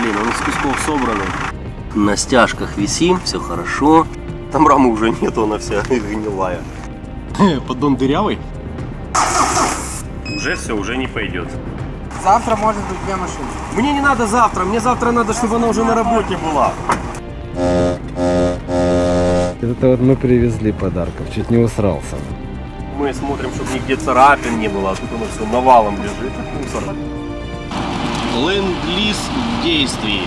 Блин, он из кусков собранный. На стяжках висим, все хорошо. Там рамы уже нет, она вся гнилая. Поддон дырявый? Уже все, уже не пойдет. Завтра может быть две машины. Мне не надо завтра, мне завтра надо, чтобы она уже на работе была. Это вот мы привезли подарков, чуть не усрался. Мы смотрим, чтобы нигде царапин не было, а тут оно все навалом лежит. Мусор. Ленд-лиз в действии.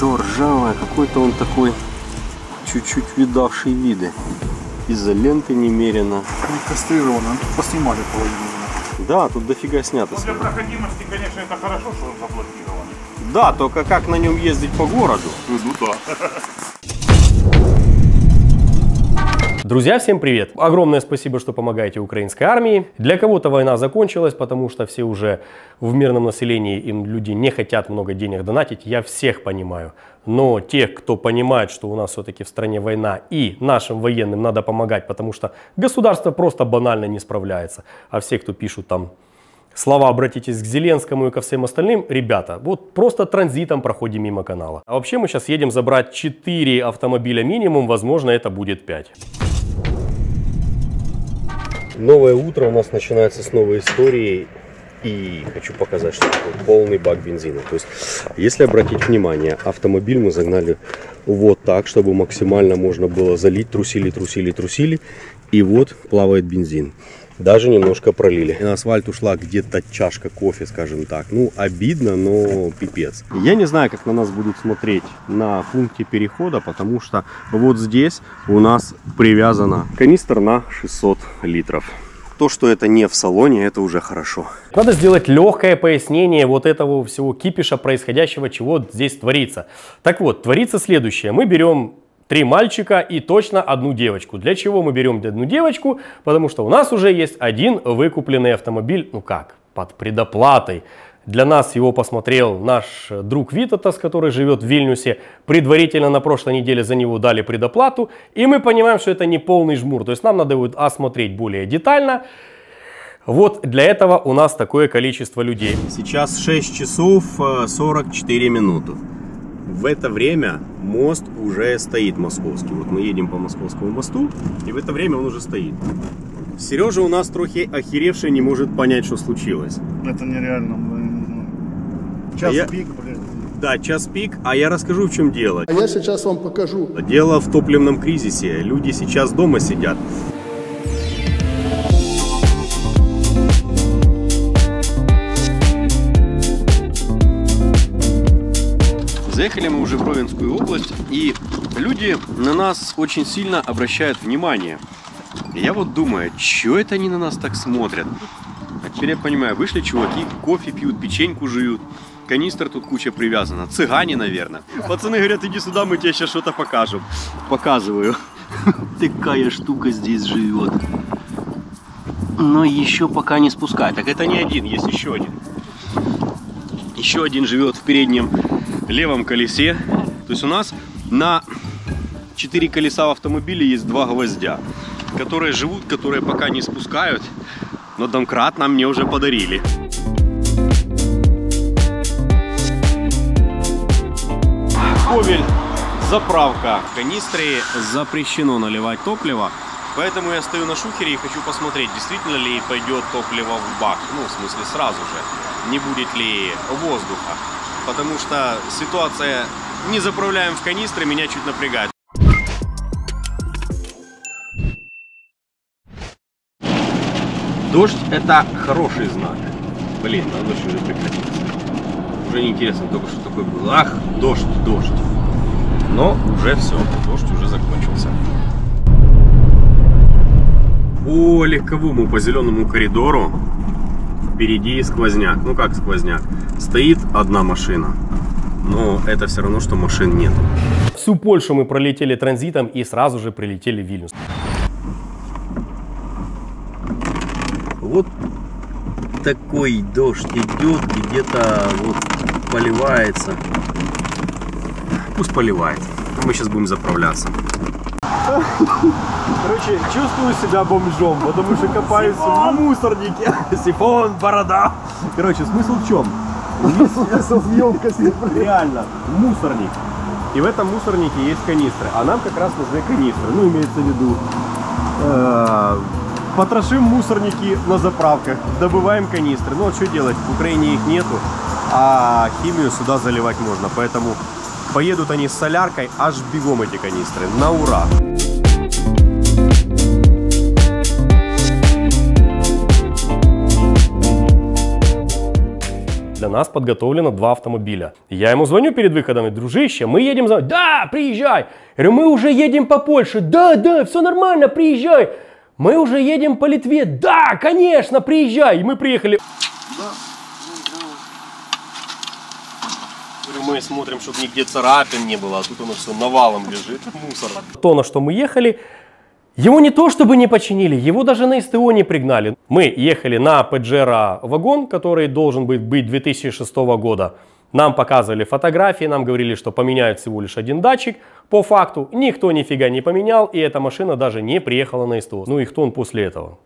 То ржавое, какой-то он такой чуть-чуть видавший виды. Изоленты немерено. Кастрировано. Поснимали половину. Да, тут дофига снято. Ну, для проходимости, конечно, это хорошо, что он заблокирован. Да, только как на нем ездить по городу? Ну да. Друзья, всем привет! Огромное спасибо, что помогаете украинской армии. Для кого-то война закончилась, потому что все уже в мирном населении, им люди не хотят много денег донатить. Я всех понимаю. Но тех, кто понимает, что у нас все-таки в стране война и нашим военным надо помогать, потому что государство просто банально не справляется. А все, кто пишут там слова «обратитесь к Зеленскому и ко всем остальным», ребята, вот просто транзитом проходим мимо канала. А вообще мы сейчас едем забрать 4 автомобиля минимум, возможно это будет 5. Новое утро у нас начинается с новой истории. И хочу показать, что такое полный бак бензина. То есть, если обратить внимание, автомобиль мы загнали вот так, чтобы максимально можно было залить, трусили, трусили, трусили. И вот плавает бензин. Даже немножко пролили. На асфальт ушла где-то чашка кофе, скажем так. Ну, обидно, но пипец. Я не знаю, как на нас будут смотреть на пункте перехода, потому что вот здесь у нас привязана канистр на 600 литров. То, что это не в салоне, это уже хорошо. Надо сделать легкое пояснение вот этого всего кипиша происходящего, чего здесь творится. Так вот, творится следующее. Мы берем три мальчика и точно одну девочку. Для чего мы берем одну девочку? Потому что у нас уже есть один выкупленный автомобиль, ну как, под предоплатой. Для нас его посмотрел наш друг Витатас, который живет в Вильнюсе. Предварительно на прошлой неделе за него дали предоплату. И мы понимаем, что это не полный жмур. То есть нам надо будет осмотреть более детально. Вот для этого у нас такое количество людей. Сейчас 6 часов 44 минуты. В это время мост уже стоит московский. Вот мы едем по московскому мосту, и в это время он уже стоит. Сережа у нас трохи охеревший, не может понять, что случилось. Это нереально. блин. Час А я- пик, блядь. Да, час пик, а я расскажу, в чем дело. А я сейчас вам покажу. Дело в топливном кризисе. Люди сейчас дома сидят. Заехали мы уже в Ровенскую область, и люди на нас очень сильно обращают внимание. Я вот думаю, что это они на нас так смотрят? А теперь я понимаю, вышли чуваки, кофе пьют, печеньку жуют. Канистр тут куча привязана. Цыгане, наверное. Пацаны говорят, иди сюда, мы тебе сейчас что-то покажем. Показываю. Такая штука здесь живет. Но еще пока не спускает. Так это не один, есть еще один. Еще один живет в переднем левом колесе. То есть у нас на 4 колеса в автомобиле есть два гвоздя, которые живут, которые пока не спускают. Но домкрат нам мне уже подарили. Ковель, заправка. В канистре запрещено наливать топливо. Поэтому я стою на шухере и хочу посмотреть, действительно ли пойдет топливо в бак. Ну, в смысле, сразу же. Не будет ли воздуха. Потому что ситуация не заправляем в канистры, меня чуть напрягает. Дождь это хороший знак. Блин, надо дождь уже прекратился. Уже неинтересно только что такое было. Ах, дождь, дождь. Но уже все, дождь уже закончился. По легковому, по зеленому коридору впереди сквозняк. Ну как сквозняк? Стоит одна машина. Но это все равно, что машин нет. Всю Польшу мы пролетели транзитом и сразу же прилетели в Вильнюс. Вот такой дождь идет, где-то вот поливается. Пусть поливает. Мы сейчас будем заправляться. Короче, чувствую себя бомжом, потому что копаюсь в мусорнике. Сифон, борода. Короче, смысл в чем? Смысл в Реально, мусорник. И в этом мусорнике есть канистры. А нам как раз нужны канистры. Ну, имеется в виду э, потрошим мусорники на заправках, добываем канистры. Ну, а что делать? В Украине их нету, а химию сюда заливать можно. Поэтому поедут они с соляркой, аж бегом эти канистры. На ура! Для нас подготовлено два автомобиля. Я ему звоню перед выходом, и дружище, мы едем за... Да, приезжай! Я говорю, мы уже едем по Польше. Да, да, все нормально, приезжай. Мы уже едем по Литве. Да, конечно, приезжай. И мы приехали. Говорю, Мы смотрим, чтобы нигде царапин не было, а тут оно все навалом лежит, мусор. То, на что мы ехали, его не то чтобы не починили, его даже на СТО не пригнали. Мы ехали на Pajero вагон, который должен быть, быть 2006 года. Нам показывали фотографии, нам говорили, что поменяют всего лишь один датчик. По факту никто нифига не поменял, и эта машина даже не приехала на СТО. Ну и кто он после этого?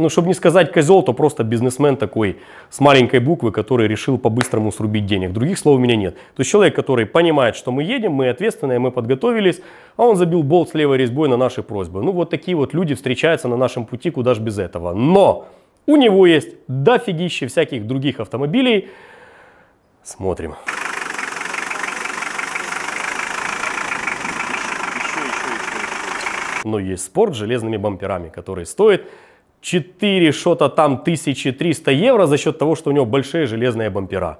Ну, чтобы не сказать козел, то просто бизнесмен такой с маленькой буквы, который решил по-быстрому срубить денег. Других слов у меня нет. То есть человек, который понимает, что мы едем, мы ответственные, мы подготовились, а он забил болт с левой резьбой на наши просьбы. Ну, вот такие вот люди встречаются на нашем пути, куда ж без этого. Но у него есть дофигище всяких других автомобилей. Смотрим. Но есть спорт с железными бамперами, который стоит 4 что-то там 1300 евро за счет того, что у него большие железные бампера.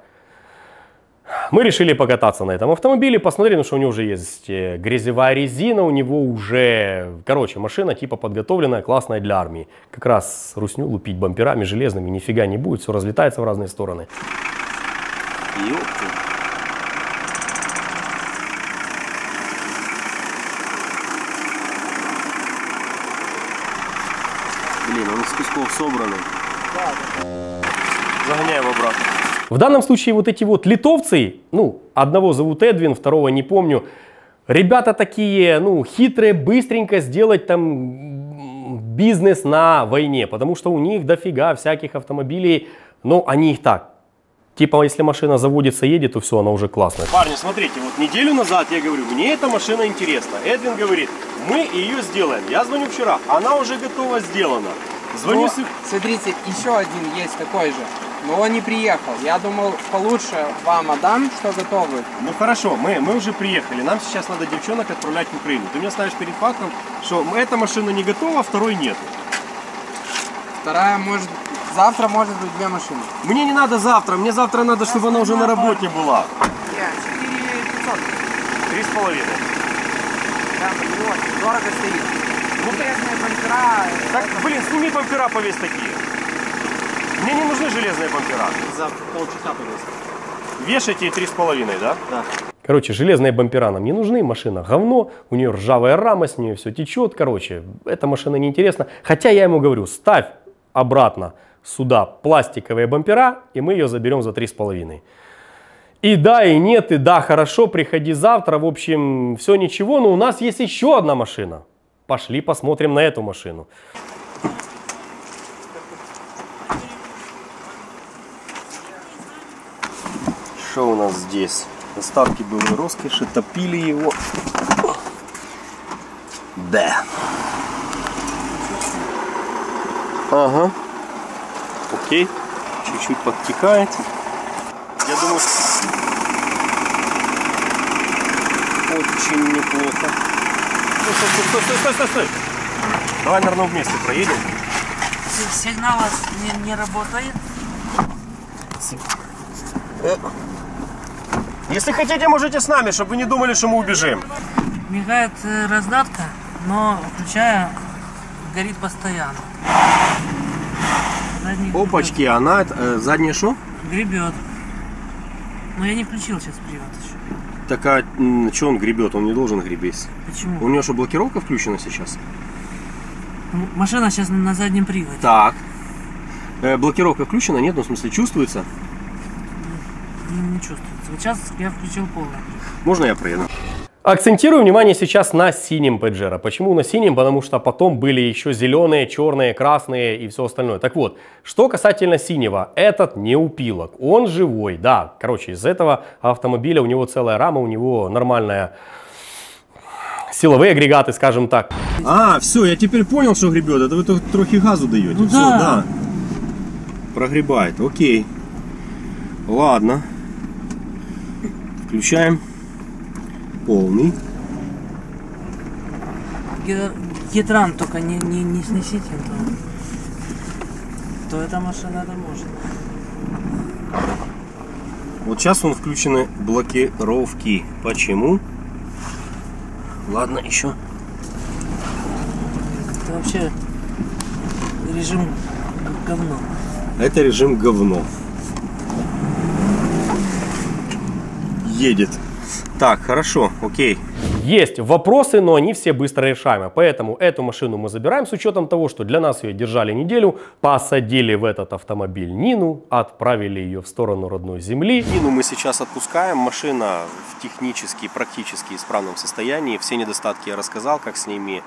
Мы решили покататься на этом автомобиле, посмотрели, ну, что у него уже есть э, грязевая резина, у него уже, короче, машина типа подготовленная, классная для армии. Как раз русню лупить бамперами железными нифига не будет, все разлетается в разные стороны. Ёпта. Блин, он из кусков собранный. Загоняем обратно. В данном случае вот эти вот литовцы, ну, одного зовут Эдвин, второго не помню, ребята такие, ну, хитрые, быстренько сделать там бизнес на войне, потому что у них дофига всяких автомобилей, но они их так, Типа, если машина заводится, едет, то все, она уже классная. Парни, смотрите, вот неделю назад я говорю, мне эта машина интересна. Эдвин говорит, мы ее сделаем. Я звоню вчера, она уже готова, сделана. Звоню Ну, с... смотрите, еще один есть такой же. Но он не приехал. Я думал, получше вам отдам, что готовы. Ну хорошо, мы, мы уже приехали. Нам сейчас надо девчонок отправлять в Украину. Ты меня ставишь перед фактом, что эта машина не готова, а второй нет. Вторая может... Завтра может быть две машины. Мне не надо завтра, мне завтра надо, чтобы она уже на работе была. 4 500. Три с половиной. Да, очень. Дорого стоит. Ну, грязные бампера. Так, блин, сними бампера повесь такие. Мне не нужны железные бампера. За полчаса повесил. Вешайте три с половиной, да? Да. Короче, железные бампера нам не нужны, машина говно, у нее ржавая рама, с нее все течет, короче, эта машина неинтересна. Хотя я ему говорю, ставь обратно сюда пластиковые бампера, и мы ее заберем за три с половиной. И да, и нет, и да, хорошо, приходи завтра, в общем, все ничего, но у нас есть еще одна машина. Пошли посмотрим на эту машину. Что у нас здесь? Остатки былой роскоши, топили его. Да. Ага. Окей. Чуть-чуть подтекает. Я думаю, что очень неплохо. Стой, стой, стой, стой, стой, стой, стой. Давай, наверное, вместе проедем. Сигнал не, не работает. Если хотите, можете с нами, чтобы вы не думали, что мы убежим. Мигает э, раздатка, но включая горит постоянно. Задний Опачки, она э, заднее что? Гребет. Но я не включил сейчас привод еще. Так а что он гребет? Он не должен гребеть. У Почему? него что, блокировка включена сейчас? Ну, Машина сейчас на заднем приводе. Так. Э, блокировка включена? Нет, ну в смысле чувствуется? Не, чувствуется. Вот сейчас я включил полный. Можно я проеду? Акцентирую внимание сейчас на синем Pajero. Почему на синем? Потому что потом были еще зеленые, черные, красные и все остальное. Так вот, что касательно синего, этот не упилок, он живой, да. Короче, из этого автомобиля у него целая рама, у него нормальная силовые агрегаты, скажем так. А, все, я теперь понял, что гребет. Это вы трохи газу даете. Ну все, да. да. Прогребает, окей. Ладно. Включаем. Полный. Гидран только не, не, не снесите, то, то эта машина это может. Вот сейчас он включены блокировки. Почему? Ладно, еще. Это вообще режим говно. Это режим говно. Едет. Так, хорошо, окей. Есть вопросы, но они все быстро решаемы. Поэтому эту машину мы забираем с учетом того, что для нас ее держали неделю, посадили в этот автомобиль Нину, отправили ее в сторону родной земли. Нину мы сейчас отпускаем. Машина в технически, практически исправном состоянии. Все недостатки я рассказал, как с ними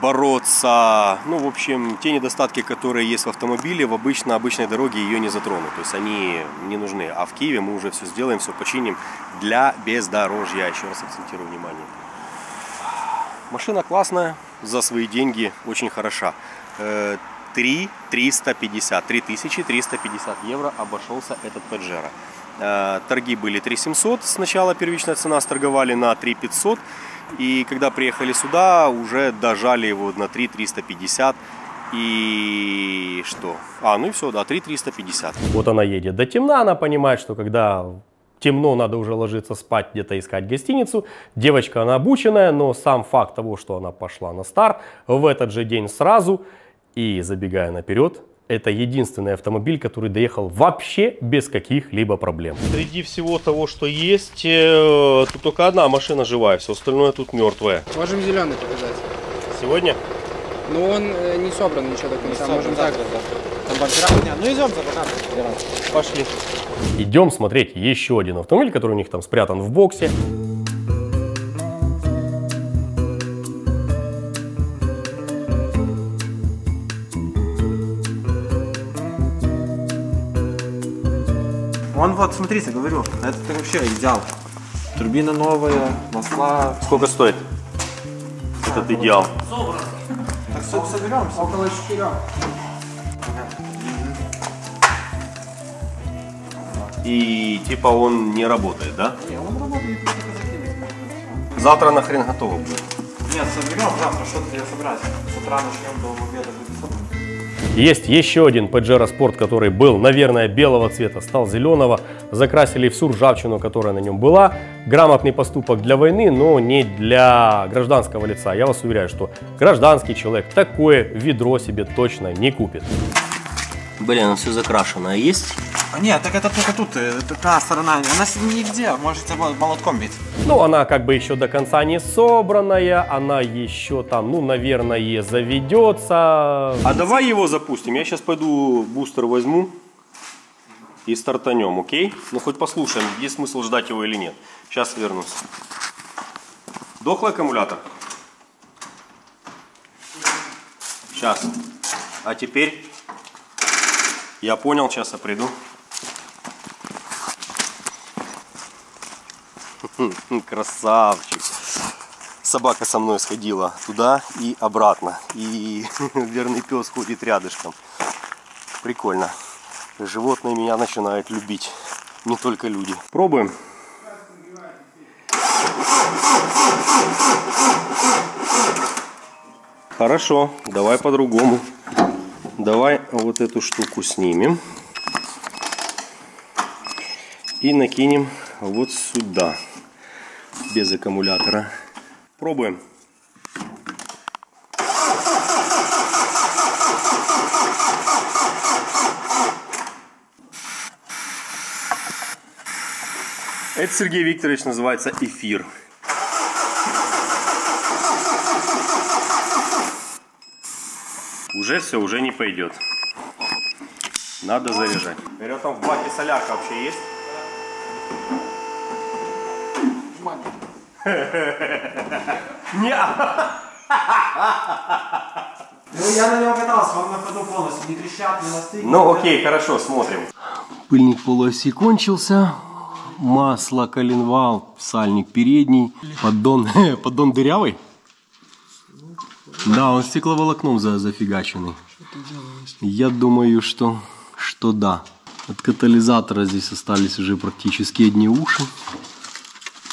бороться. Ну, в общем, те недостатки, которые есть в автомобиле, в обычно, обычной дороге ее не затронут. То есть они не нужны. А в Киеве мы уже все сделаем, все починим для бездорожья. Еще раз акцентирую внимание. Машина классная, за свои деньги очень хороша. Э, 3 350, 3350 евро обошелся этот Pajero. Э, Торги были 3700, сначала первичная цена сторговали на 3500. И когда приехали сюда, уже дожали его на 3 350. И что? А, ну и все, да, 3 350. Вот она едет до темна, она понимает, что когда темно, надо уже ложиться спать, где-то искать гостиницу. Девочка, она обученная, но сам факт того, что она пошла на старт в этот же день сразу, и забегая наперед, это единственный автомобиль, который доехал вообще без каких-либо проблем. Среди всего того, что есть, э, тут только одна машина живая, все остальное тут мертвое. Можем зеленый показать. Сегодня Но он э, не собран ничего до конца. Можем так. пошли. Идем смотреть еще один автомобиль, который у них там спрятан в боксе. Он вот, смотрите, говорю, это вообще идеал. Турбина новая, масла. Сколько стоит этот идеал? Так все соберемся. Около четырех. И типа он не работает, да? Завтра нахрен готово будет. Нет, соберем завтра, что-то я собрать. С утра начнем до обеда. Есть еще один Pajero Sport, который был, наверное, белого цвета, стал зеленого. Закрасили всю ржавчину, которая на нем была. Грамотный поступок для войны, но не для гражданского лица. Я вас уверяю, что гражданский человек такое ведро себе точно не купит. Блин, оно все закрашено. А есть? Нет, так это только тут, э, это та сторона, она нигде, можете мол- молотком бить. Ну, она как бы еще до конца не собранная, она еще там, ну, наверное, заведется. А давай его запустим. Я сейчас пойду бустер возьму и стартанем, окей? Ну хоть послушаем, есть смысл ждать его или нет. Сейчас вернусь. Дохлый аккумулятор? Сейчас. А теперь я понял, сейчас я приду. Красавчик. Собака со мной сходила туда и обратно. И верный пес ходит рядышком. Прикольно. Животные меня начинают любить. Не только люди. Пробуем. Хорошо, давай по-другому. Давай вот эту штуку снимем. И накинем вот сюда. Без аккумулятора. Пробуем. Это, Сергей Викторович, называется эфир. Уже все, уже не пойдет. Надо заряжать. Говорят, там в баке солярка вообще есть? Ну я на него катался, он на ходу полностью, не трещат, не настыгивает. Ну окей, хорошо, смотрим. Пыльник полуоси кончился. Масло, коленвал, сальник передний. Поддон, поддон дырявый? Да, он стекловолокном за, зафигаченный. Я думаю, что, что да. От катализатора здесь остались уже практически одни уши.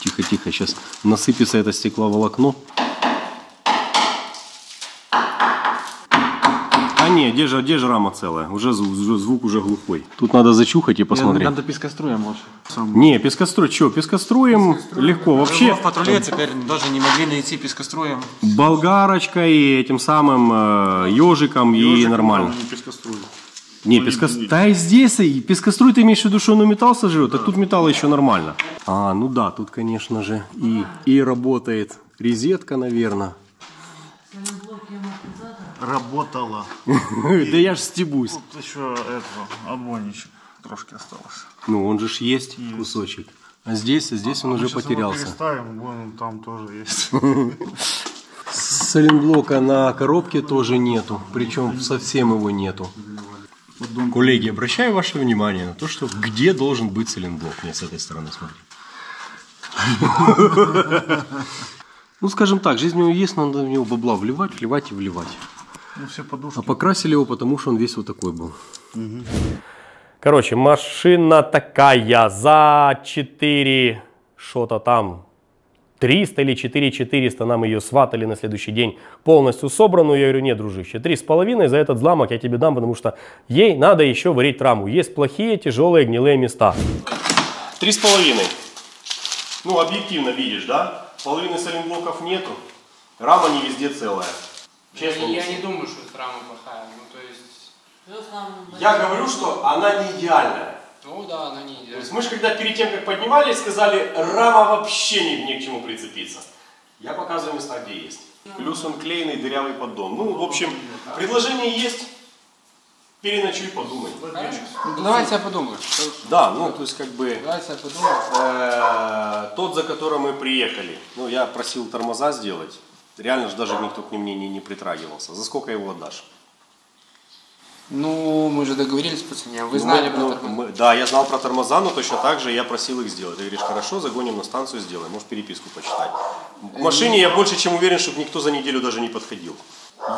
Тихо, тихо, сейчас насыпется это стекловолокно. Не, где же, где же рама целая? Уже звук, звук уже глухой. Тут надо зачухать и посмотреть. Надо пескоструем лучше. Не, пескострой, что, пескоструем легко. Вообще, в патруле теперь даже не могли найти пескоструем. болгарочкой, этим самым э, ежиком и нормально. Не пескоструй. Не, пескоструй. Да и здесь, и пескоструй ты имеешь в виду, что он металл сожрет, так тут металл еще нормально. А, ну да, тут, конечно же, и, и работает резетка, наверное. Работала. Да я ж стебусь. Тут еще этого, обойничек трошки осталось. Ну, он же ж есть кусочек. А здесь, а здесь он уже потерялся. переставим, вон там тоже есть. Соленблока на коробке тоже нету, причем совсем его нету. Коллеги, обращаю ваше внимание на то, что где должен быть соленблок. Нет, с этой стороны смотри. Ну, скажем так, жизнь у него есть, надо в него бабла вливать, вливать и вливать. Ну все подушки. А покрасили его, потому что он весь вот такой был. Короче, машина такая за 4, что-то там, 300 или 4 400 нам ее сватали на следующий день полностью собранную. Я говорю, нет, дружище, три с половиной за этот взламок я тебе дам, потому что ей надо еще варить раму. Есть плохие, тяжелые, гнилые места. Три с половиной. Ну, объективно видишь, да? Половины соленблоков нету. Рама не везде целая. Честно. Я не думаю, что эта рама плохая. Ну, то есть... Я говорю, что она не идеальная. Ну да, она не То идеальна. есть мы же когда перед тем, как поднимали, сказали, рама вообще не, не к чему прицепиться. Я показываю места, где есть. Плюс он клеенный, дырявый поддон. Ну, в общем, предложение есть. Переночуй, подумай. Ну, давайте я подумаю. Да, ну, то есть как бы Давайте я подумаю. э, тот, за которым мы приехали, ну, я просил тормоза сделать. Реально же даже никто к ним не, не, не притрагивался. За сколько его отдашь? Ну, мы же договорились по цене. Вы Ну, знали мы- про ну, тормоза. мы- Да, я знал про тормоза, но точно так же я просил их сделать. Ты говоришь, хорошо, загоним на станцию, сделаем. Можешь переписку почитать. В машине я больше чем уверен, чтобы никто за неделю даже не подходил.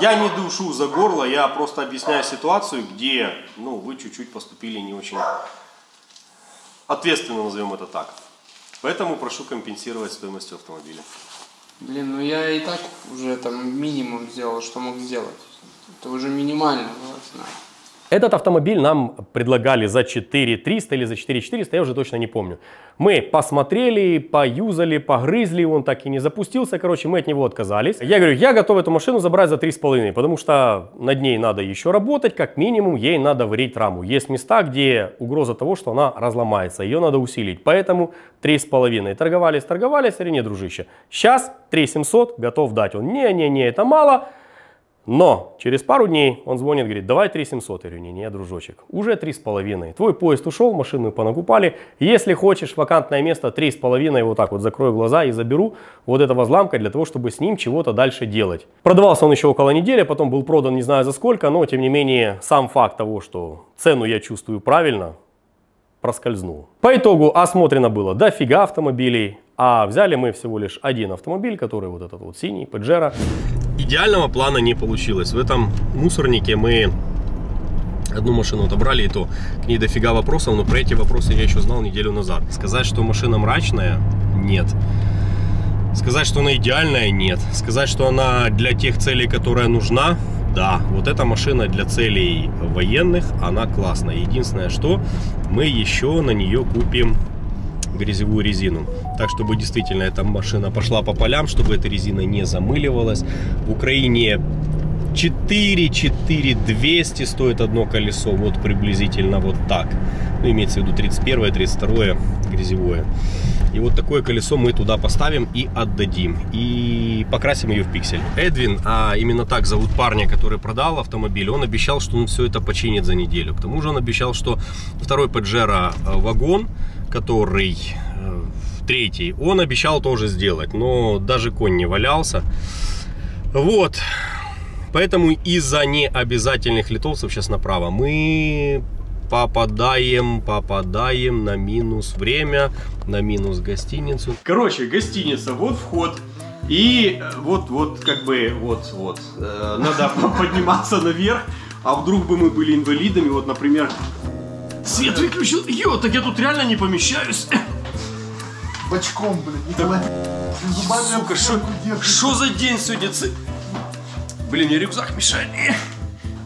Я не душу за горло, я просто объясняю ситуацию, где ну, вы чуть-чуть поступили не очень ответственно, назовем это так. Поэтому прошу компенсировать стоимостью автомобиля. Блин, ну я и так уже там минимум сделал, что мог сделать. Это уже минимально было, знаю. Этот автомобиль нам предлагали за 4 300 или за 4 400, я уже точно не помню. Мы посмотрели, поюзали, погрызли, он так и не запустился, короче, мы от него отказались. Я говорю, я готов эту машину забрать за 3,5, потому что над ней надо еще работать, как минимум ей надо варить раму. Есть места, где угроза того, что она разломается, ее надо усилить, поэтому 3,5. Торговались, торговались, или нет, дружище. Сейчас 3700 готов дать. Он, не-не-не, это мало, но через пару дней он звонит, говорит, давай 3700. Я говорю, не, не, дружочек, уже 3,5. Твой поезд ушел, машину понакупали. Если хочешь вакантное место, 3,5, вот так вот закрою глаза и заберу вот этого взламка для того, чтобы с ним чего-то дальше делать. Продавался он еще около недели, потом был продан не знаю за сколько, но тем не менее сам факт того, что цену я чувствую правильно, проскользнул. По итогу осмотрено было дофига автомобилей, а взяли мы всего лишь один автомобиль, который вот этот вот синий, Pajero. Идеального плана не получилось. В этом мусорнике мы одну машину отобрали, и то к ней дофига вопросов, но про эти вопросы я еще знал неделю назад. Сказать, что машина мрачная, нет. Сказать, что она идеальная, нет. Сказать, что она для тех целей, которая нужна, да. Вот эта машина для целей военных, она классная. Единственное, что мы еще на нее купим грязевую резину. Так, чтобы действительно эта машина пошла по полям, чтобы эта резина не замыливалась. В Украине 4 4 200 стоит одно колесо, вот приблизительно вот так. Ну, имеется в виду 31 32 грязевое. И вот такое колесо мы туда поставим и отдадим. И покрасим ее в пиксель. Эдвин, а именно так зовут парня, который продал автомобиль, он обещал, что он все это починит за неделю. К тому же он обещал, что второй Pajero э, вагон, который э, третий. Он обещал тоже сделать, но даже конь не валялся. Вот. Поэтому из-за необязательных литовцев сейчас направо мы попадаем, попадаем на минус время, на минус гостиницу. Короче, гостиница, вот вход. И э, вот, вот, как бы, вот, вот, э, надо подниматься наверх. А вдруг бы мы были инвалидами, вот, например, свет выключил. Ё, так я тут реально не помещаюсь. Бочком, блин, Николай. Сука, что за день сегодня? Блин, мне рюкзак мешает.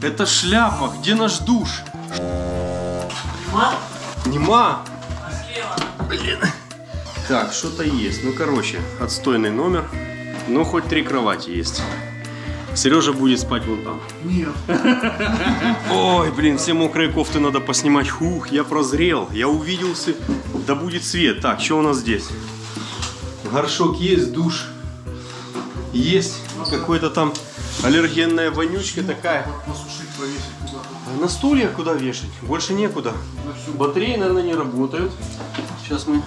Это шляпа, где наш душ? Нема. Блин. Так, что-то есть. Ну, короче, отстойный номер. Ну, хоть три кровати есть. Сережа будет спать вон там. Нет. Ой, блин, все мокрые кофты надо поснимать. Хух, я прозрел. Я увидел свет. Да будет свет. Так, что у нас здесь? Горшок есть, душ. Есть какой-то там аллергенная вонючка такая. Насушить, повесить куда-то. А На стулья куда вешать? Больше некуда. Батареи, наверное, не работают. Сейчас мы...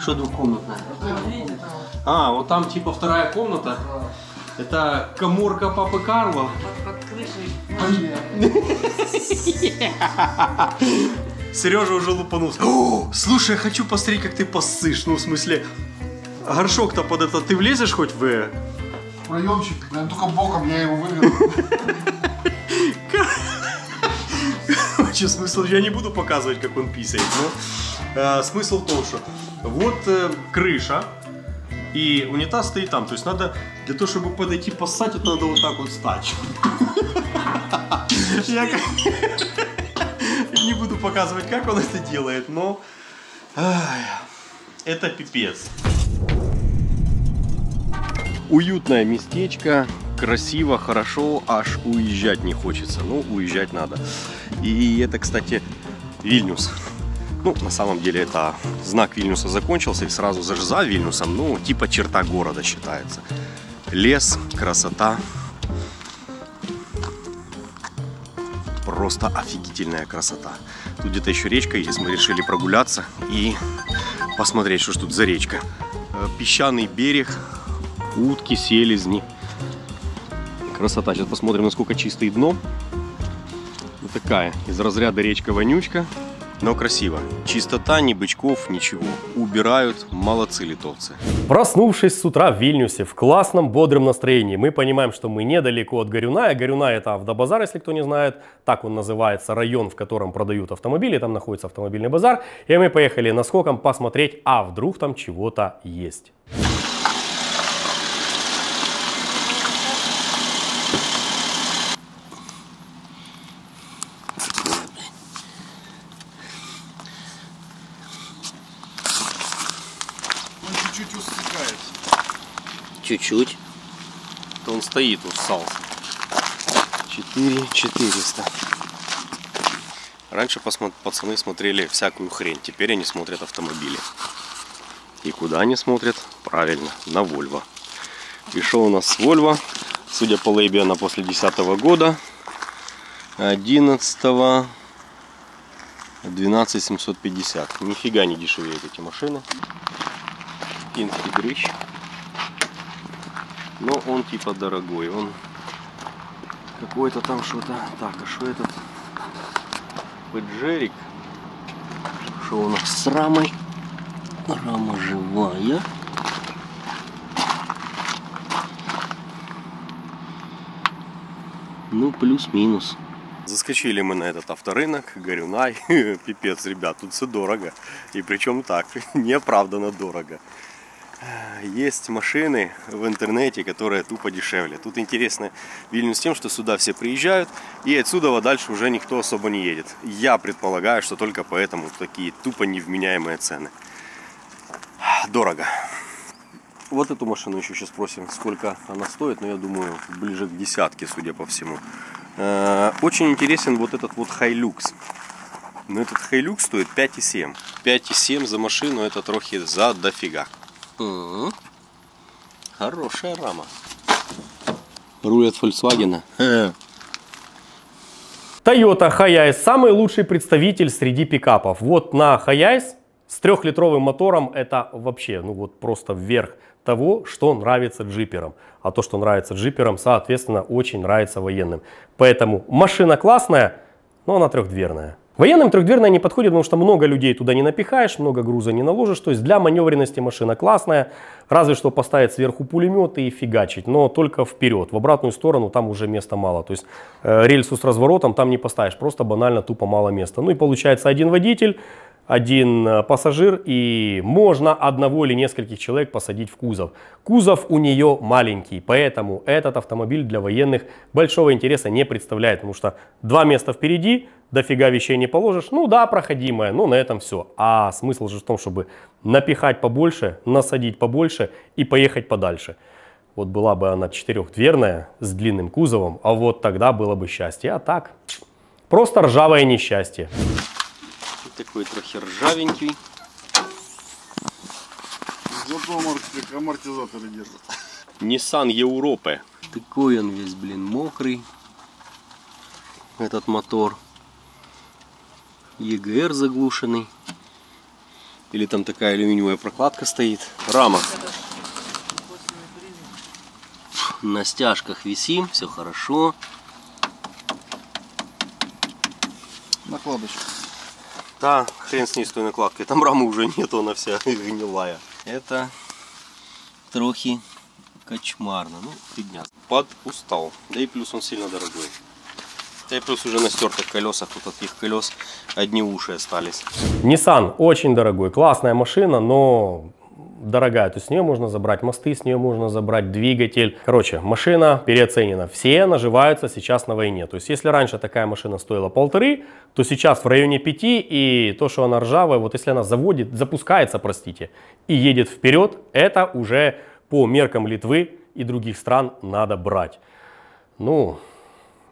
Что двухкомнатная? А, вот там типа вторая комната. Это коморка папы Карла. Под крышей. Сережа уже лупанулся. О, слушай, я хочу посмотреть, как ты поссышь. Ну, в смысле, горшок-то под это ты влезешь хоть в... Проемчик, блин, только боком я его вывел. Короче, смысл, я не буду показывать, как он писает, но э, смысл в том, что вот э, крыша, и унитаз стоит там. То есть надо, для того, чтобы подойти поссать, это надо вот так вот стать. Я не буду показывать, как он это делает, но это пипец. Уютное местечко, красиво, хорошо, аж уезжать не хочется. Ну, уезжать надо. И это, кстати, Вильнюс. Ну, на самом деле, это знак Вильнюса закончился, и сразу за, за Вильнюсом, ну, типа черта города считается. Лес, красота. Просто офигительная красота. Тут где-то еще речка есть, мы решили прогуляться и посмотреть, что ж тут за речка. Э, Песчаный берег, утки, селезни. Красота. Сейчас посмотрим, насколько чистое дно. Вот такая. Из разряда речка вонючка, но красиво. Чистота, ни бычков, ничего. Убирают, молодцы литовцы. Проснувшись с утра в Вильнюсе в классном, бодром настроении, мы понимаем, что мы недалеко от Горюная. Горюна это Автобазар, если кто не знает. Так он называется, район, в котором продают автомобили. Там находится автомобильный базар. И мы поехали наскоком посмотреть, а вдруг там чего-то есть. Он чуть-чуть усыкается. Чуть-чуть. То он стоит, уссался. 4 400. Раньше пацаны смотрели всякую хрень, теперь они смотрят автомобили. И куда они смотрят? Правильно, на Volvo. И что у нас с Volvo? Судя по лейбе, она после 10 года. 11 12 750. Нифига не дешевеют эти машины. Финский дрыщ. Но он типа дорогой. Он какой-то там что-то. Так, а что этот? Педжерик. Что у нас с рамой? Рама живая. Ну, плюс-минус. Заскочили мы на этот авторынок, Горюнай. Пипец, ребят, тут все дорого. И причем так, неоправданно дорого. Есть машины в интернете, которые тупо дешевле. Тут интересно Вильнюс тем, что сюда все приезжают, и отсюда дальше уже никто особо не едет. Я предполагаю, что только поэтому такие тупо невменяемые цены. Дорого. Вот эту машину еще сейчас спросим, сколько она стоит, но я думаю, ближе к десятке, судя по всему. Э, Очень интересен вот этот вот Hilux. Но этот Hilux стоит 5,7. 5,7 за машину это трохи за дофига. Хорошая рама. Руль от Volkswagen. Toyota Hiace самый лучший представитель среди пикапов. Вот на Hiace С трехлитровым мотором это вообще, ну вот просто вверх того, что нравится джиперам. А то, что нравится джиперам, соответственно, очень нравится военным. Поэтому машина классная, но она трехдверная. Военным трехдверная не подходит, потому что много людей туда не напихаешь, много груза не наложишь. То есть для маневренности машина классная, разве что поставить сверху пулемет и фигачить, но только вперед. В обратную сторону там уже места мало. То есть э, рельсу с разворотом там не поставишь, просто банально тупо мало места. Ну и получается один водитель, один э, пассажир и можно одного или нескольких человек посадить в кузов. Кузов у нее маленький, поэтому этот автомобиль для военных большого интереса не представляет, потому что два места впереди, дофига вещей не положишь, ну да, проходимое, но на этом все. А смысл же в том, чтобы напихать побольше, насадить побольше и поехать подальше. Вот была бы она четырехдверная с длинным кузовом, а вот тогда было бы счастье. А так, просто ржавое несчастье. Такой трохи ржавенький. Зато аморти- амортизаторы держат. Nissan Европы. Такой он весь, блин, мокрый. Этот мотор. EGR заглушенный. Или там такая алюминиевая прокладка стоит. Рама. На стяжках висим, все хорошо. Накладочка. Да, хрен с ней с той накладкой. Там рамы уже нет, она вся гнилая. Это трохи кочмарно. Ну, фигня. Под устал. Да и плюс он сильно дорогой. Да и плюс уже на стертых колесах, тут от таких колес одни уши остались. Nissan очень дорогой, классная машина, но дорогая. То есть с нее можно забрать мосты, с нее можно забрать двигатель. Короче, машина переоценена. Все наживаются сейчас на войне. То есть если раньше такая машина стоила полторы, то сейчас в районе пяти. И то, что она ржавая, вот если она заводит, запускается, простите, и едет вперед, это уже по меркам Литвы и других стран надо брать. Ну,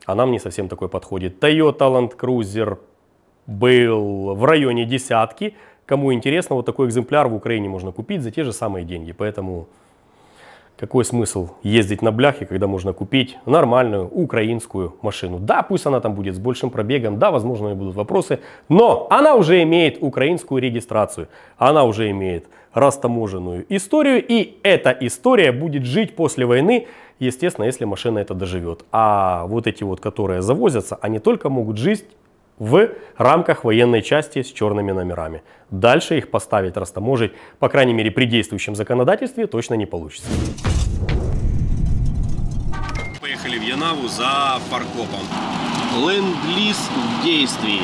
а нам не совсем такой подходит. Toyota Land Cruiser был в районе десятки. Кому интересно, вот такой экземпляр в Украине можно купить за те же самые деньги. Поэтому какой смысл ездить на бляхе, когда можно купить нормальную украинскую машину? Да, пусть она там будет с большим пробегом, да, возможно, и будут вопросы, но она уже имеет украинскую регистрацию, она уже имеет растаможенную историю, и эта история будет жить после войны, естественно, если машина это доживет. А вот эти вот, которые завозятся, они только могут жить в рамках военной части с черными номерами. Дальше их поставить, растаможить, по крайней мере при действующем законодательстве, точно не получится. Поехали в Янаву за фаркопом. Ленд-лиз в действии.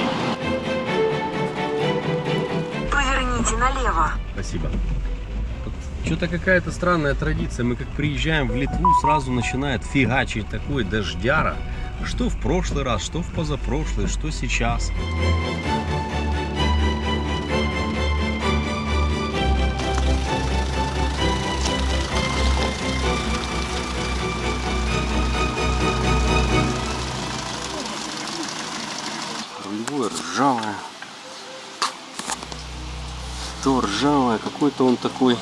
Поверните налево. Спасибо. Что-то какая-то странная традиция. Мы как приезжаем в Литву, сразу начинает фигачить такой дождяра. Что в прошлый раз, что в позапрошлый, что сейчас. Рулевое ржавое. То ржавое, какой-то он такой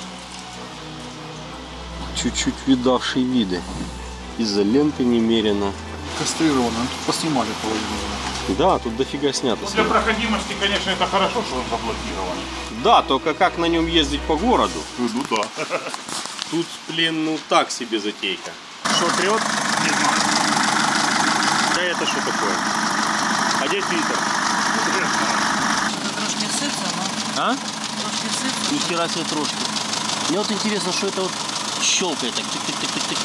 чуть-чуть видавший виды. Изоленты немерено. Кастрированный. Ну, тут поснимали половину. Да, тут дофига снято. Для проходимости, конечно, это хорошо, что он заблокирован. Да, только как на нем ездить по городу? Ну да. Тут, блин, ну так себе затейка. Что трет? Не знаю. Да это что такое? А где фильтр? Трошки сыпется, но А? трошки сыпется. Ни хера себе трошки. Мне вот интересно, что это вот щелкает так. Тык-тык-тык-тык-тык.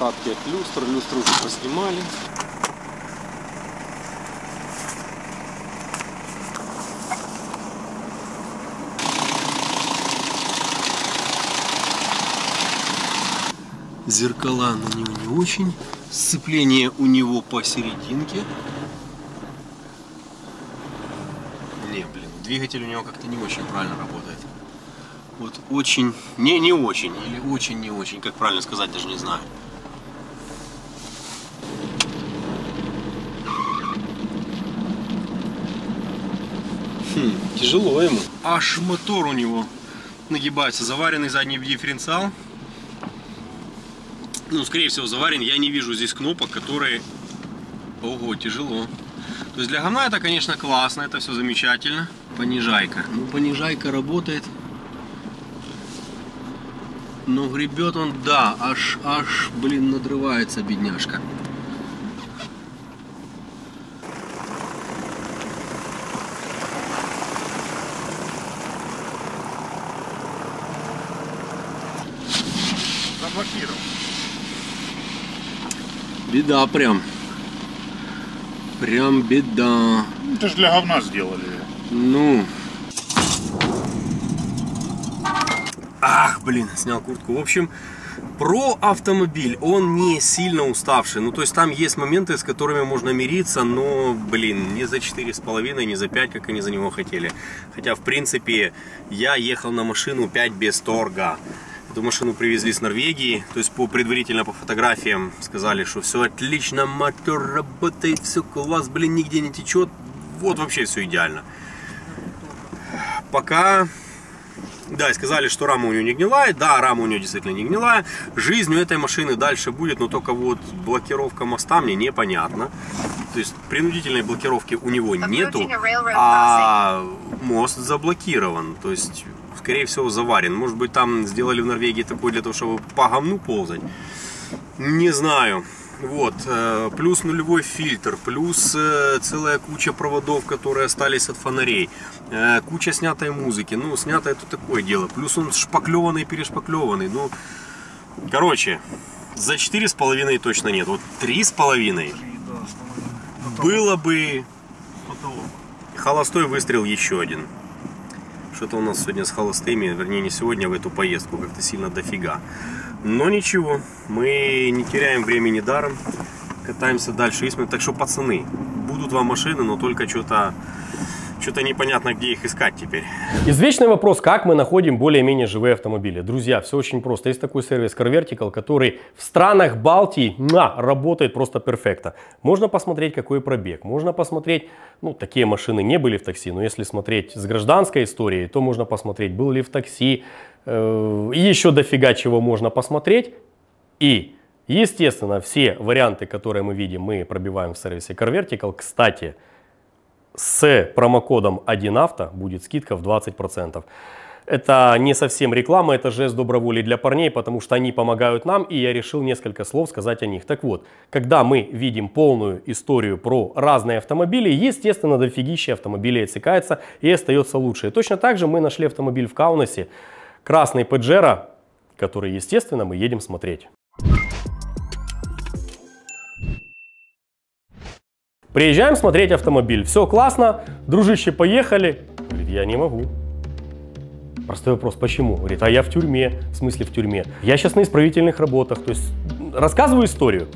Остатки от люстр. Люстры уже поснимали. Зеркала на него не очень. Сцепление у него посерединке. Не, блин, двигатель у него как-то не очень правильно работает. Вот очень, не, не очень, или очень не очень, как правильно сказать, даже не знаю. Тяжело ему. Аж мотор у него нагибается. Заваренный задний дифференциал. ну, скорее всего, заварен. Я не вижу здесь кнопок, которые... Ого, тяжело. То есть для говна это, конечно, классно, это все замечательно. Понижайка. Ну, понижайка работает. Но гребет он, да, аж, аж, блин, надрывается, бедняжка. Беда прям. Прям беда. Ну, Это же для говна сделали. Ну. Ах, блин, снял куртку. В общем, про автомобиль, он не сильно уставший. Ну, то есть там есть моменты, с которыми можно мириться, но, блин, не за 4,5, не за 5, как они за него хотели. Хотя, в принципе, я ехал на машину 5 без торга. Эту машину привезли с Норвегии, то есть по предварительно по фотографиям сказали, что все отлично, мотор работает, все класс, блин, нигде не течет. Вот вообще все идеально. Пока да, и сказали, что рама у нее не гнилая. Да, рама у нее действительно не гнилая. Жизнь у этой машины дальше будет, но только вот блокировка моста мне непонятна. То есть принудительной блокировки у него нету, а мост заблокирован. То есть, скорее всего, заварен. Может быть, там сделали в Норвегии такой для того, чтобы по говну ползать. Не знаю. Вот, э, плюс нулевой фильтр, плюс э, целая куча проводов, которые остались от фонарей, э, куча снятой музыки. Ну, снято это такое дело. Плюс он шпаклеванный, перешпаклеванный. Ну, короче, за четыре с половиной точно нет. Вот три с половиной было бы холостой выстрел еще один. Что-то у нас сегодня с холостыми, вернее не сегодня, а в эту поездку как-то сильно дофига. Но ничего, мы не теряем времени даром, катаемся дальше. Так что, пацаны, будут вам машины, но только что-то что-то непонятно, где их искать теперь. Извечный вопрос, как мы находим более-менее живые автомобили. Друзья, все очень просто. Есть такой сервис Car Vertical, который в странах Балтии на, работает просто перфекто. Можно посмотреть, какой пробег. Можно посмотреть, ну, такие машины не были в такси, но если смотреть с гражданской историей, то можно посмотреть, был ли в такси. э, еще дофига чего можно посмотреть. И, естественно, все варианты, которые мы видим, мы пробиваем в сервисе Car Vertical. Кстати, с промокодом 1авто будет скидка в 20%. Это не совсем реклама, это жест доброй воли для парней, потому что они помогают нам, и я решил несколько слов сказать о них. Так вот, когда мы видим полную историю про разные автомобили, естественно, дофигища автомобилей отсекается и остается лучше. Точно так же мы нашли автомобиль в Каунасе, красный Pajero, который, естественно, мы едем смотреть. Приезжаем смотреть автомобиль. Все классно, дружище, поехали. Говорит, я не могу. Простой вопрос, почему? Говорит, а я в тюрьме. В смысле в тюрьме? Я сейчас на исправительных работах. То есть рассказываю историю.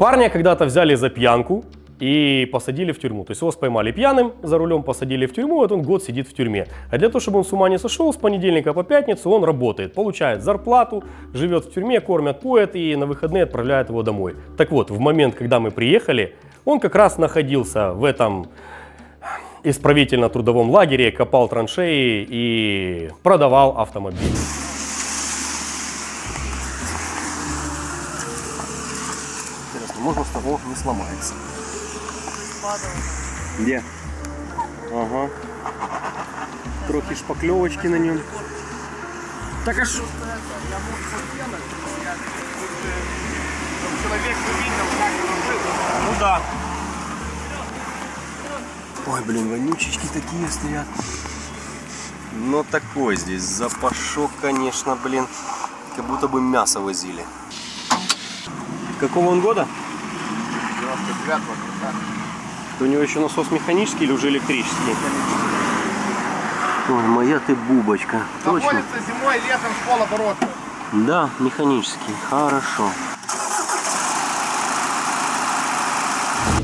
Парня когда-то взяли за пьянку и посадили в тюрьму. То есть его споймали пьяным за рулем, посадили в тюрьму, вот он год сидит в тюрьме. А для того, чтобы он с ума не сошел, с понедельника по пятницу он работает, получает зарплату, живет в тюрьме, кормят, поет и на выходные отправляют его домой. Так вот, в момент, когда мы приехали, он как раз находился в этом исправительно-трудовом лагере, копал траншеи и продавал автомобиль. Интересно, можно с того не сломается? Где? Ага. Трохи шпаклевочки на нем. Так а что? Ну да. Ой, блин, вонючечки такие стоят. Но такой здесь запашок, конечно, блин. Как будто бы мясо возили. Какого он года? 95 да. У него еще насос механический или уже электрический? Ой, моя ты бубочка. Точно? Находится зимой, летом с полоборота. Да, механический. Хорошо.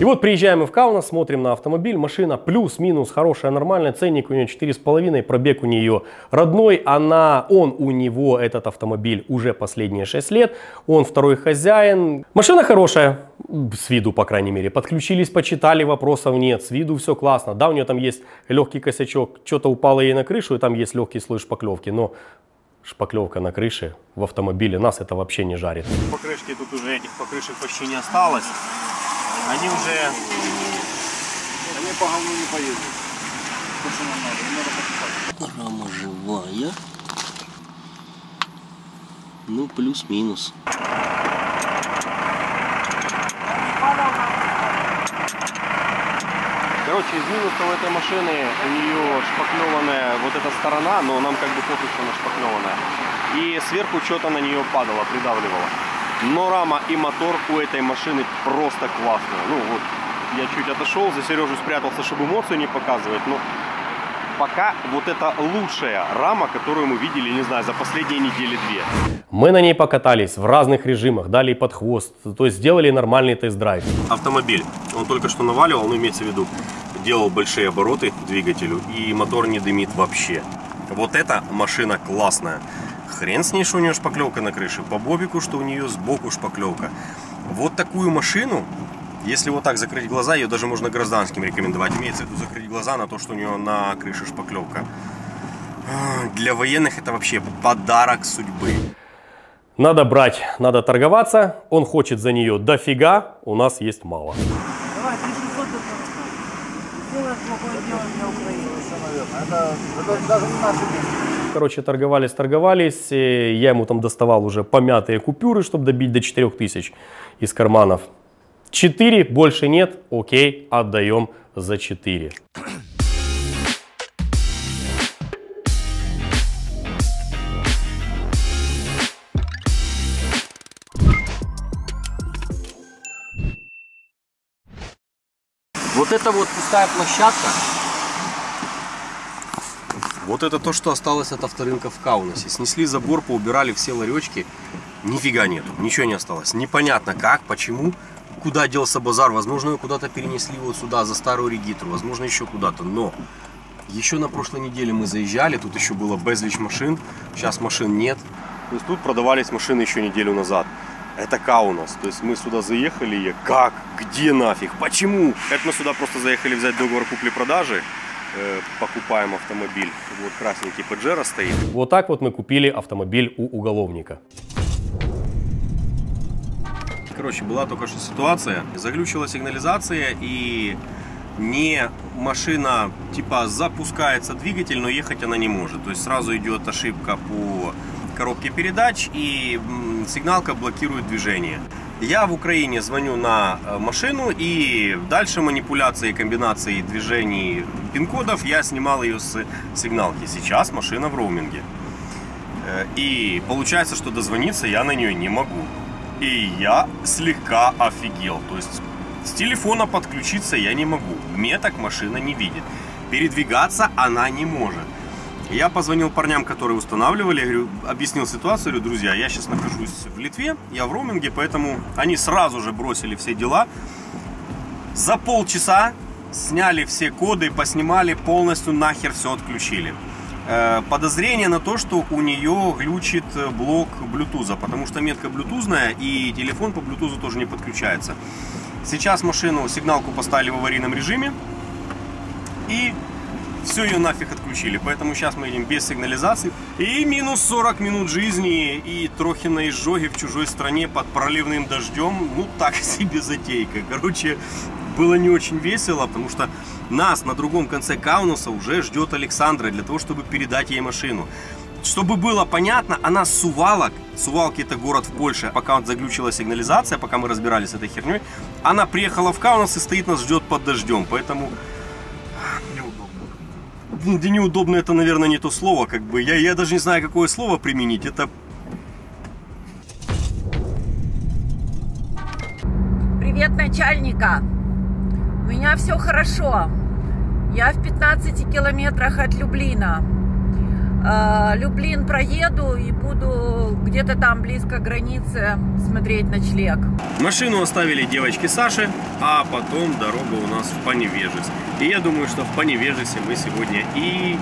И вот приезжаем мы в Каунас, смотрим на автомобиль, машина плюс-минус хорошая, нормальная, ценник у нее 4,5, пробег у нее родной, она, он у него, этот автомобиль, уже последние 6 лет, он второй хозяин. Машина хорошая, с виду, по крайней мере, подключились, почитали, вопросов нет, с виду все классно. Да, у нее там есть легкий косячок, что-то упало ей на крышу, и там есть легкий слой шпаклевки, но шпаклевка на крыше в автомобиле, нас это вообще не жарит. Покрышки тут уже этих покрышек почти не осталось. Они уже Они по говну не поедут. То, что нам надо. Им надо покупать. Рама живая. Ну, плюс-минус. Короче, из минуса у этой машины у нее шпаклеванная вот эта сторона, но нам как бы пофиг, что она шпаклеванная. И сверху что-то на нее падало, придавливало. Но рама и мотор у этой машины просто классные. Ну вот, я чуть отошел, за Сережу спрятался, чтобы эмоцию не показывать, но пока вот это лучшая рама, которую мы видели, не знаю, за последние недели-две. Мы на ней покатались в разных режимах, дали под хвост, то есть сделали нормальный тест-драйв. автомобиль. Он только что наваливал, ну имеется в виду, делал большие обороты двигателю и мотор не дымит вообще. Вот эта машина классная. Хрен с ней, что у нее шпаклевка на крыше. По бобику, что у нее сбоку шпаклевка. Вот такую машину, если вот так закрыть глаза, ее даже можно гражданским рекомендовать. Имеется в виду закрыть глаза на то, что у нее на крыше шпаклевка. А, Для военных это вообще подарок судьбы. Надо брать, надо торговаться, он хочет за нее дофига, у нас есть мало. Давай, 3600 это Сделай плохое дело для Украины. Это, это даже не наши деньги. Короче, торговались, торговались, я ему там доставал уже помятые купюры, чтобы добить до 4000 из карманов. 4, больше нет, окей, отдаем за 4. Вот это вот пустая площадка. Вот это то, что осталось от авторынка в Каунасе. Снесли забор, поубирали все ларечки. Нифига нету, ничего не осталось. Непонятно как, почему, куда делся базар. Возможно, его куда-то перенесли вот сюда, за старую регитру. Возможно, еще куда-то. Но еще на прошлой неделе мы заезжали, тут еще было безлич машин. Сейчас машин нет. То есть тут продавались машины еще неделю назад. Это Каунас. То есть мы сюда заехали, и как, где нафиг, почему? Это мы сюда просто заехали взять договор купли-продажи. Э, покупаем автомобиль. Вот красненький Pajero стоит. Вот так вот мы купили автомобиль у уголовника. Короче, была только что ситуация. Заглючила сигнализация и не машина типа запускается двигатель, но ехать она не может. То есть сразу идет ошибка по коробке передач и сигналка блокирует движение. Я в Украине звоню на э, машину и дальше манипуляции, комбинации движений пин-кодов я снимал ее с сигналки. Сейчас машина в роуминге. Э, И получается, что дозвониться я на нее не могу. И я слегка офигел. То есть с телефона подключиться я не могу. Меток машина не видит. Передвигаться она не может. Я позвонил парням, которые устанавливали, говорю, объяснил ситуацию, говорю, друзья, я сейчас нахожусь в Литве, я в роуминге, поэтому они сразу же бросили все дела. За полчаса сняли все коды, поснимали, полностью нахер все отключили. Э, Подозрение на то, что у нее глючит блок Bluetooth, потому что метка блютузная и телефон по Bluetooth тоже не подключается. Сейчас машину, сигналку поставили в аварийном режиме и все ее нафиг отключили. Поэтому сейчас мы едем без сигнализации. И минус 40 минут жизни и трохи изжоги в чужой стране под проливным дождем. Ну так себе затейка. Короче, было не очень весело, потому что нас на другом конце Каунаса уже ждет Александра для того, чтобы передать ей машину. Чтобы было понятно, она с Сувалок, Сувалки это город в Польше, пока заглючила сигнализация, пока мы разбирались с этой херней, она приехала в Каунас и стоит нас ждет под дождем, поэтому ну, да неудобно это, наверное, не то слово, как бы. Я, я даже не знаю, какое слово применить. Это Привет, начальника. У меня все хорошо. Я в 15 километрах от Люблина. Э, Люблин проеду и буду где-то там близко к границе смотреть ночлег. машину оставили девочки Саши, а потом дорога у нас в Поневежец. И я думаю, что в Поневежесе мы сегодня и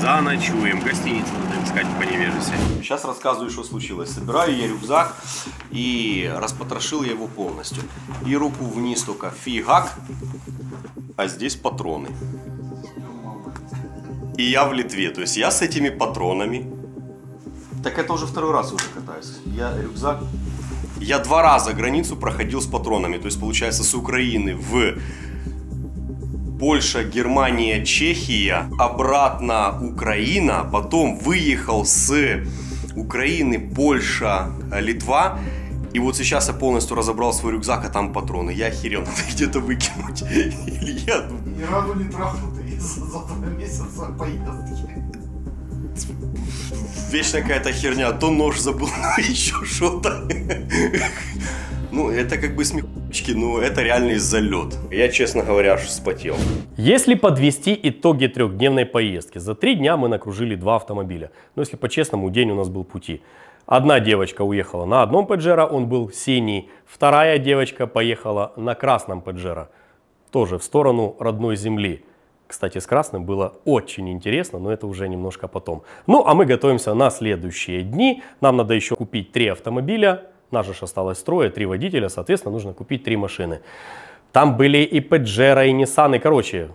заночуем. Гостиницу надо искать в Поневежесе. Сейчас рассказываю, что случилось. Собираю я рюкзак и распотрошил я его полностью. И руку вниз только фигак, а здесь патроны. И я в Литве. То есть я с этими патронами Так это уже второй раз уже катаюсь. Я рюкзак... Я два раза границу проходил с патронами. То есть, получается, с Украины в Польша, Германия, Чехия, обратно Украина, потом выехал с Украины, Польша, Литва. И вот сейчас я полностью разобрал свой рюкзак, а там патроны. Я охерел, надо где-то выкинуть. Или я... Ни разу не за два месяца поездки. Вечная какая-то херня. То нож забыл, то еще что-то. Ну, это как бы смехочки, но это реальный залет. Я, честно говоря, аж вспотел. Если подвести итоги трехдневной поездки, за три дня мы накружили два автомобиля. Но если по-честному, день у нас был пути. Одна девочка уехала на одном Паджеро, он был синий. Вторая девочка поехала на красном Паджеро, тоже в сторону родной земли. Кстати, с красным было очень интересно, но это уже немножко потом. Ну, а мы готовимся на следующие дни. Нам надо еще купить три автомобиля. Нас же осталось трое, три водителя, соответственно, нужно купить три машины. Там были и Pajero, и Nissan, и, короче,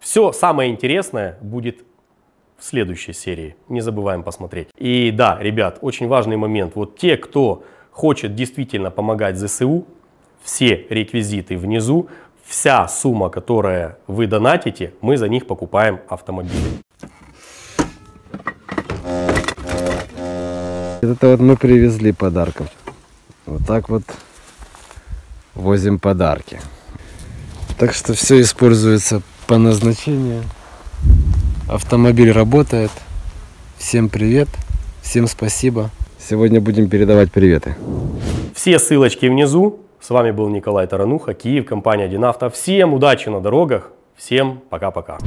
все самое интересное будет в следующей серии. Не забываем посмотреть. И да, ребят, очень важный момент. Вот те, кто хочет действительно помогать ЗСУ, все реквизиты внизу, вся сумма, которая вы донатите, мы за них покупаем автомобили. Это вот мы привезли подарков. Вот так вот возим подарки. Так что все используется по назначению. Автомобиль работает. Всем привет. Всем спасибо. Сегодня будем передавать приветы. Все ссылочки внизу. С вами был Николай Тарануха, Киев, компания Динавто. Всем удачи на дорогах. Всем пока-пока.